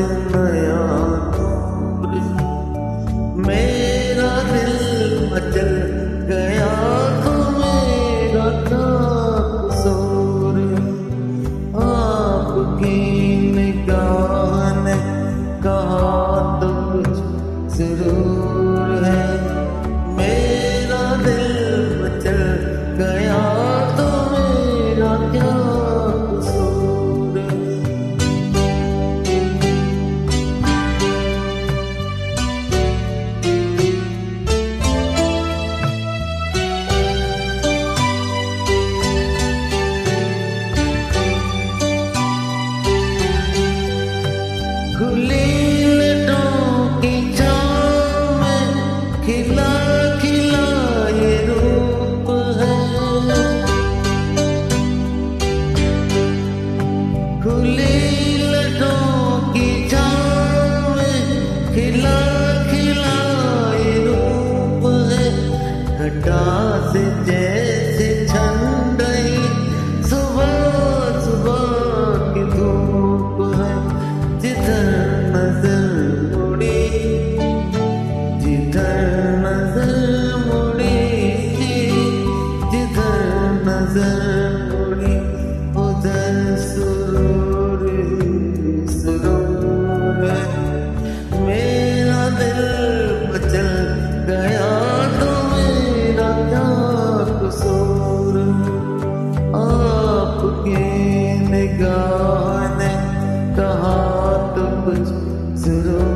in the निगाह ने कहा तो कुछ ज़रूर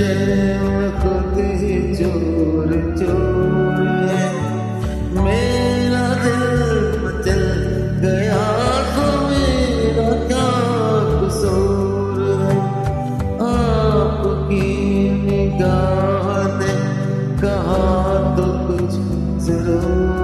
जेब चोर चोर है। मेरा गया तो मेरा है। आपकी कहा तो कुछ ज़रूर।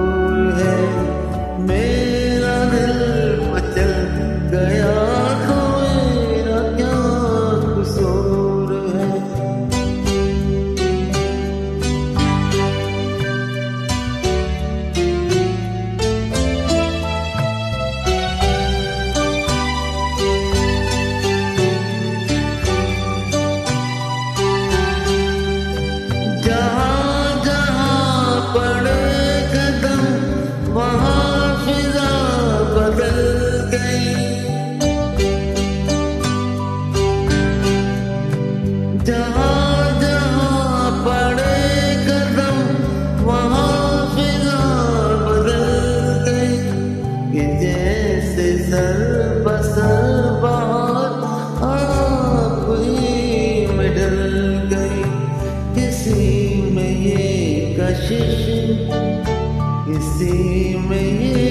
see me.